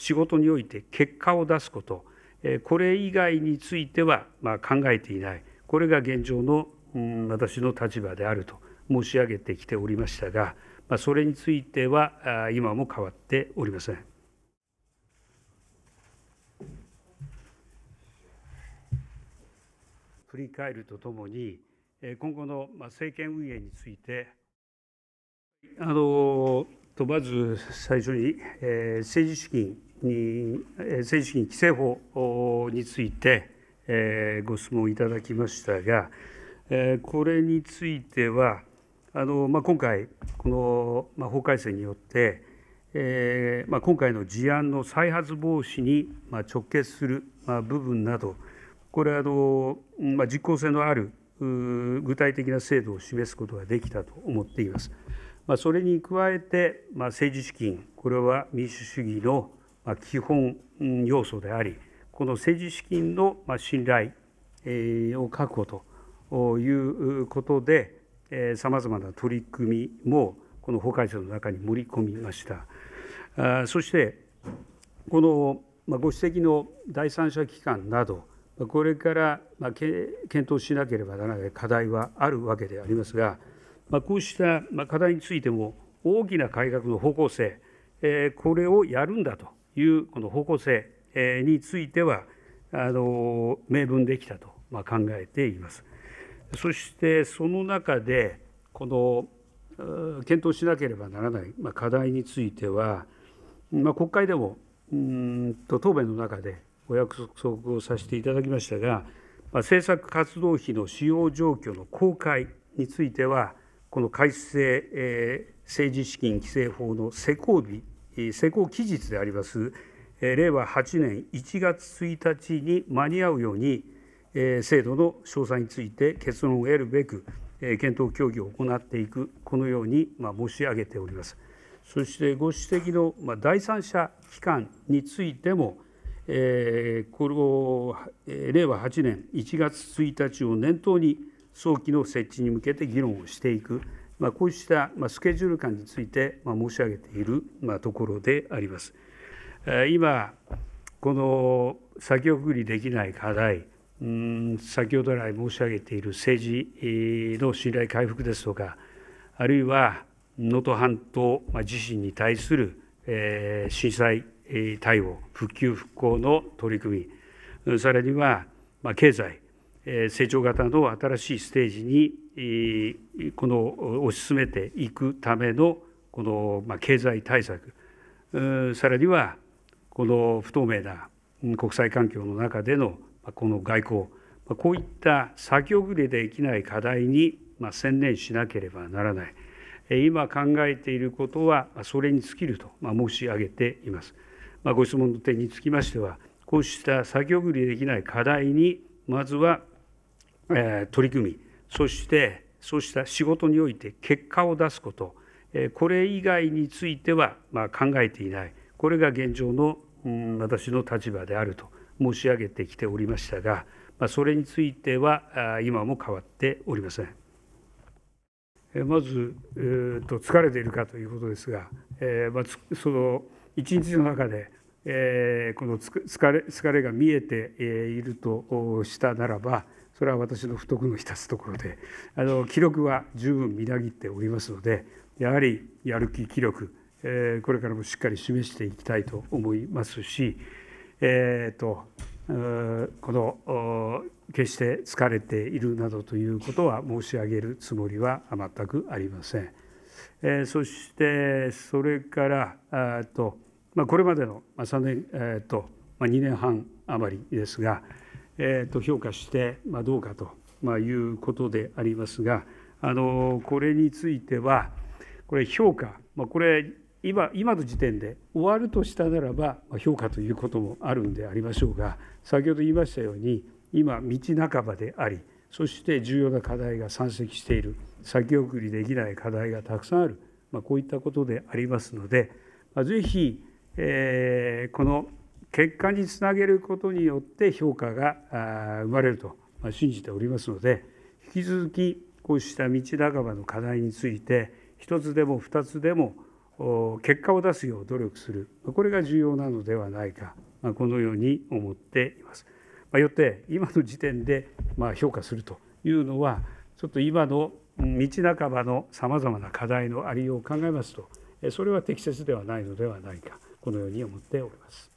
仕事において結果を出すこと、これ以外については考えていない、これが現状の私の立場であると申し上げてきておりましたが、それについては今も変わっておりません。振り返るとともに、今後の政権運営について、あのまず最初に、政治資金政治資金規正法についてえ、ご質問いただきましたが、えこれについては、あのまあ、今回、この、まあ、法改正によって、えーまあ、今回の事案の再発防止に、まあ、直結する、まあ、部分など、これはあの、まあ、実効性のある具体的な制度を示すことができたと思っています。まあ、それに加えて、まあ、政治資金、これは民主主義の基本要素であり、この政治資金の信頼を確保ということで、さまざまな取り組みもこの法改正の中に盛り込みました。そしてこのご指摘の第三者機関などこれから検討しなければならない課題はあるわけでありますが、こうした課題についても大きな改革の方向性、これをやるんだというこの方向性については、あの明文できたと考えています。そしてその中で、この検討しなければならない課題については、まあ、国会でもうんと答弁の中でお約束をさせていただきましたが、まあ、政策活動費の使用状況の公開については、この改正、えー、政治資金規正法の施行日、施行期日であります、令和8年1月1日に間に合うように、制度の詳細について結論を得るべく、検討協議を行っていく、このように、申し上げております。そしてご指摘の、第三者機関についても、えー、この、えー、令和8年1月1日を念頭に早期の設置に向けて議論をしていく、まあ、こうした、まあ、スケジュール感について、まあ、申し上げている、まあ、ところであります。今、この先送りできない課題、うん先ほど来申し上げている政治の信頼回復ですとか、あるいは能登半島地震に対する、えー、震災対応、復旧・復興の取り組み、さらには、まあ、経済、成長型の新しいステージにこの推し進めていくためのこのまあ経済対策、さらにはこの不透明な国際環境の中でのこの外交、こういった先送りできない課題に専念しなければならない。今考えていることはそれに尽きると申し上げています。ご質問の点につきましては、こうした先送りできない課題にまずは取り組み、そしてそうした仕事において結果を出すこと、これ以外については考えていない、これが現状の私の立場であると申し上げてきておりましたが、それについては今も変わっておりません。まず、えー、と疲れているかということですが、えーまあ、その一日の中で、えー、この疲れ疲れが見えているとしたならば、それは私の不徳の浸すところであの記録は十分みなぎっておりますのでやはりやる気記録、えー、これからもしっかり示していきたいと思いますし、えーと、この決して疲れているなどということは申し上げるつもりは全くありません。えー、そしてそれからあと、まあ、これまでの3年、えーと、2年半余りですが、評価して、ま、どうかと、ま、いうことでありますが、あのこれについては、これ、評価、ま、これ今、今の時点で終わるとしたならば、評価ということもあるんでありましょうが、先ほど言いましたように、今、道半ばであり、そして重要な課題が山積している、先送りできない課題がたくさんある、ま、こういったことでありますので、まあ、ぜひ、え、この結果につなげることによって評価が生まれると信じておりますので引き続きこうした道半ばの課題について一つでも二つでも結果を出すよう努力する、これが重要なのではないか、このように思っています。よって、今の時点で評価するというのは、ちょっと今の道半ばのさまざまな課題のありようを考えますと、それは適切ではないのではないか、このように思っております。